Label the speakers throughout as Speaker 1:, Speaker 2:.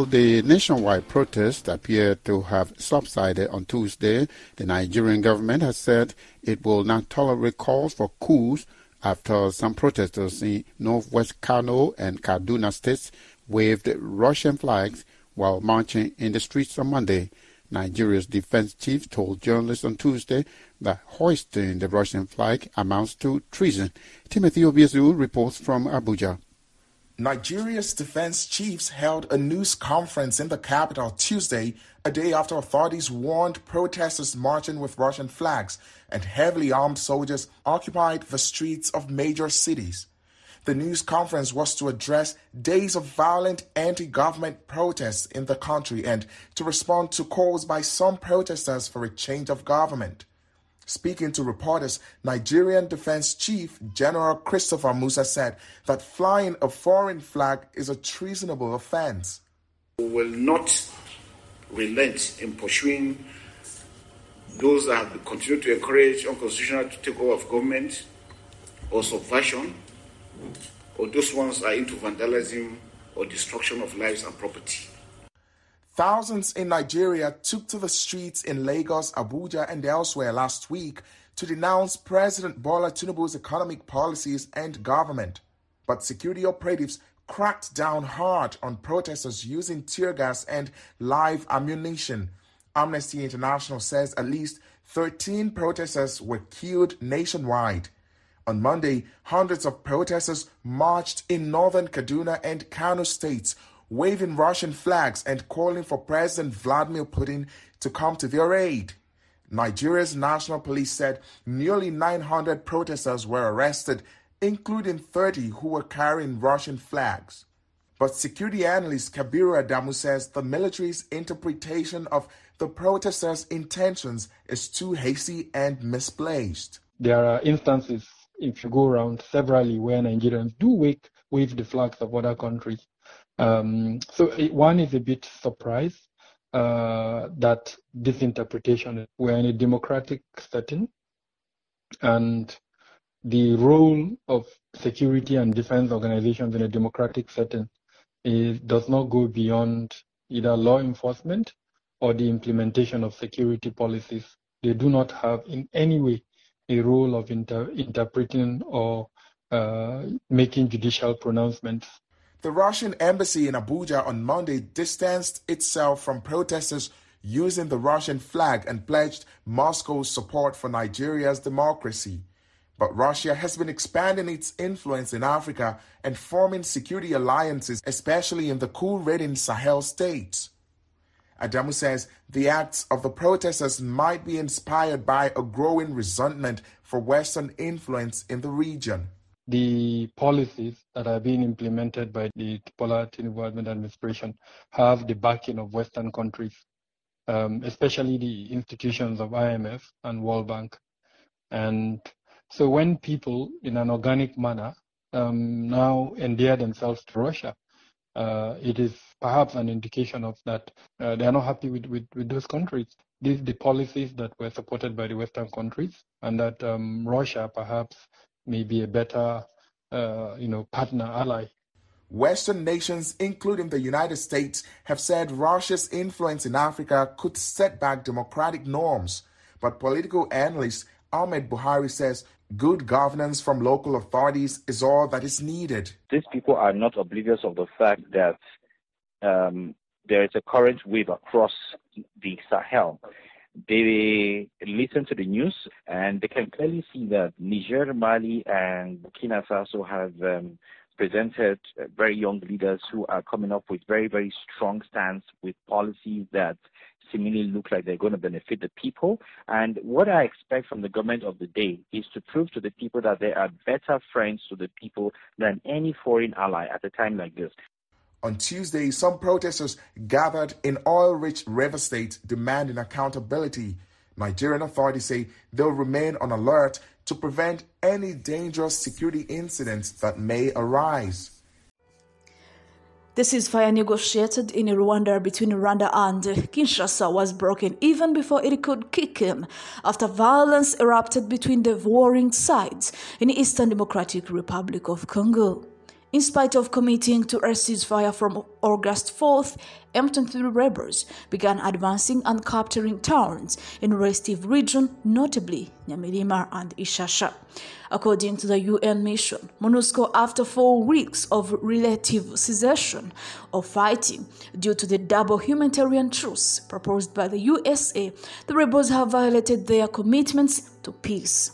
Speaker 1: The nationwide protest appeared to have subsided on Tuesday. The Nigerian government has said it will not tolerate calls for coups after some protesters in northwest Kano and Kaduna states waved Russian flags while marching in the streets on Monday. Nigeria's defense chief told journalists on Tuesday that hoisting the Russian flag amounts to treason. Timothy Obiezu reports from Abuja.
Speaker 2: Nigeria's defense chiefs held a news conference in the capital Tuesday, a day after authorities warned protesters marching with Russian flags and heavily armed soldiers occupied the streets of major cities. The news conference was to address days of violent anti government protests in the country and to respond to calls by some protesters for a change of government. Speaking to reporters, Nigerian Defense Chief General Christopher Musa said that flying a foreign flag is a treasonable offense.
Speaker 3: We will not relent in pursuing those that have continued to encourage unconstitutional takeover of government or subversion, or those ones are into vandalism or destruction of lives and property.
Speaker 2: Thousands in Nigeria took to the streets in Lagos, Abuja, and elsewhere last week to denounce President Bola Tinubu's economic policies and government. But security operatives cracked down hard on protesters using tear gas and live ammunition. Amnesty International says at least 13 protesters were killed nationwide. On Monday, hundreds of protesters marched in northern Kaduna and Kano states waving Russian flags and calling for President Vladimir Putin to come to their aid. Nigeria's national police said nearly 900 protesters were arrested, including 30 who were carrying Russian flags. But security analyst Kabiru Adamu says the military's interpretation of the protesters' intentions is too hasty and misplaced.
Speaker 4: There are instances, if you go around severally, where Nigerians do wake, wave the flags of other countries um, so one is a bit surprised uh, that this interpretation, we're in a democratic setting and the role of security and defense organizations in a democratic setting is, does not go beyond either law enforcement or the implementation of security policies. They do not have in any way a role of inter- interpreting or uh, making judicial pronouncements
Speaker 2: the Russian embassy in Abuja on Monday distanced itself from protesters using the Russian flag and pledged Moscow's support for Nigeria's democracy. But Russia has been expanding its influence in Africa and forming security alliances, especially in the cool ridden Sahel states. Adamu says the acts of the protesters might be inspired by a growing resentment for Western influence in the region
Speaker 4: the policies that are being implemented by the Bola Tinubu administration have the backing of Western countries, um, especially the institutions of IMF and World Bank. And so when people, in an organic manner, um, now endear themselves to Russia, uh, it is perhaps an indication of that uh, they are not happy with, with, with those countries. These the policies that were supported by the Western countries, and that um, Russia perhaps may be a better, uh, you know, partner ally.
Speaker 2: Western nations, including the United States, have said Russia's influence in Africa could set back democratic norms. But political analyst Ahmed Buhari says good governance from local authorities is all that is needed.
Speaker 5: These people are not oblivious of the fact that um, there is a current wave across the Sahel they listen to the news and they can clearly see that Niger, Mali, and Burkina Faso have um, presented very young leaders who are coming up with very, very strong stance with policies that seemingly look like they're going to benefit the people. And what I expect from the government of the day is to prove to the people that they are better friends to the people than any foreign ally at a time like this.
Speaker 2: On Tuesday, some protesters gathered in oil rich Rivers State demanding accountability. Nigerian authorities say they'll remain on alert to prevent any dangerous security incidents that may arise.
Speaker 6: The ceasefire negotiated in Luanda between Rwanda and Kinshasa was broken even before it could kick in after violence erupted between the warring sides in Eastern Democratic Republic of Congo. In spite of committing to a ceasefire from August 4th, M23 rebels began advancing and capturing towns in restive region, notably Nyamilima and Ishasha. According to the UN mission, MONUSCO, after four weeks of relative cessation of fighting due to the double humanitarian truce proposed by the USA, the rebels have violated their commitments to peace.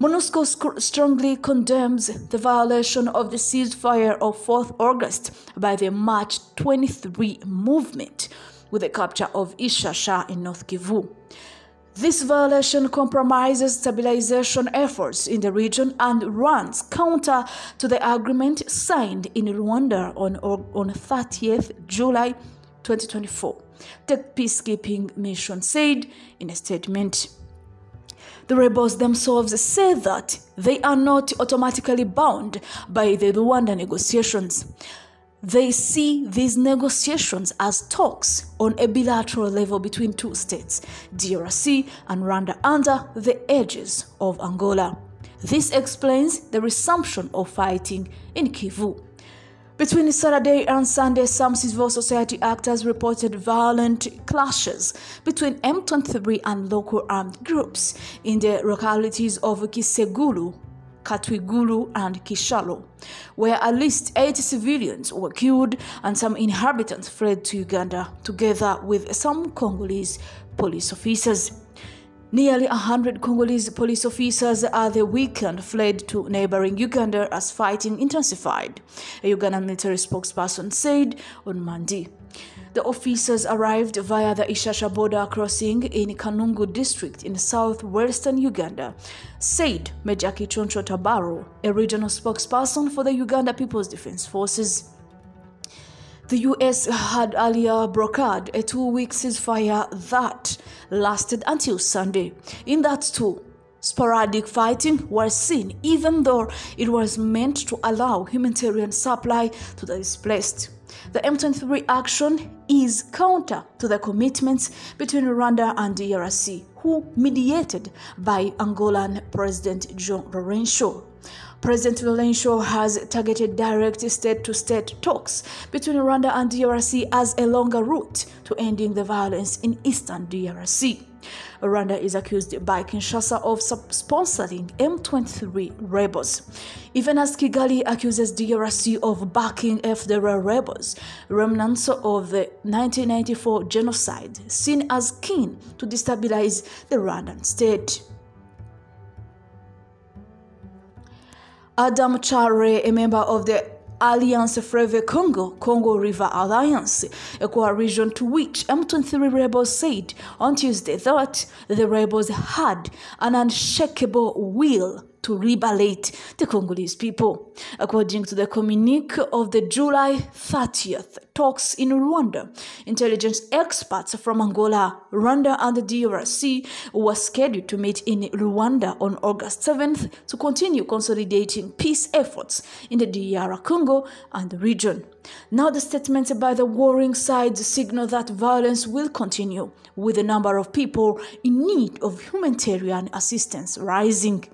Speaker 6: MONUSCO strongly condemns the violation of the ceasefire of 4th August by the March 23 movement with the capture of Ishasha in North Kivu. This violation compromises stabilization efforts in the region and runs counter to the agreement signed in Luanda on, on 30th July 2024, the peacekeeping mission said in a statement. The rebels themselves say that they are not automatically bound by the Luanda negotiations. They see these negotiations as talks on a bilateral level between two states, DRC and Rwanda, under the edges of Angola. This explains the resumption of fighting in Kivu. Between Saturday and Sunday, some civil society actors reported violent clashes between M23 and local armed groups in the localities of Kisegulu, Katwigulu, and Kishalo, where at least eight civilians were killed and some inhabitants fled to Uganda, together with some Congolese police officers. Nearly 100 Congolese police officers at the weekend fled to neighboring Uganda as fighting intensified, a Ugandan military spokesperson said on Monday. The officers arrived via the Ishasha border crossing in Kanungu district in southwestern Uganda, said Major Kiconco Tabaro, a regional spokesperson for the Uganda People's Defense Forces. The US had earlier brokered a two week ceasefire that lasted until Sunday. In that too, sporadic fighting was seen even though it was meant to allow humanitarian supply to the displaced. The M23 action is counter to the commitments between Rwanda and the DRC, who mediated by Angolan President João Lourenço. President Lourenço has targeted direct state-to-state talks between Rwanda and DRC as a longer route to ending the violence in eastern DRC. Rwanda is accused by Kinshasa of sponsoring M23 rebels. Even as Kigali accuses DRC of backing FDLR rebels, remnants of the 1994 genocide, seen as keen to destabilize the Rwandan state. Adam Chalwe, a member of the Alliance Fleuve Congo, Congo River Alliance, a coalition to which M23 rebels said on Tuesday that the rebels had an unshakable will to liberate the Congolese people. According to the communique of the July 30th talks in Luanda, intelligence experts from Angola, Rwanda, and the DRC were scheduled to meet in Luanda on August 7th to continue consolidating peace efforts in the DR Congo and the region. Now, the statements by the warring sides signal that violence will continue, with the number of people in need of humanitarian assistance rising.